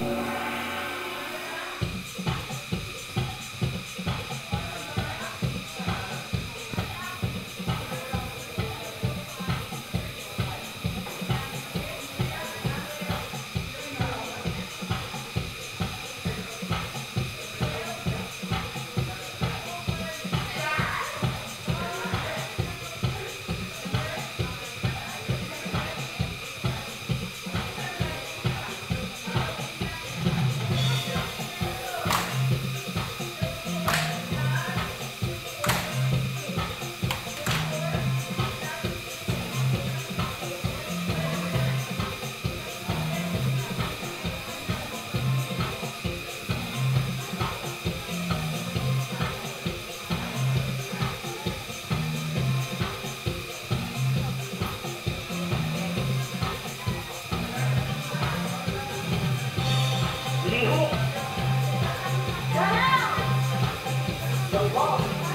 Thank. Vamos!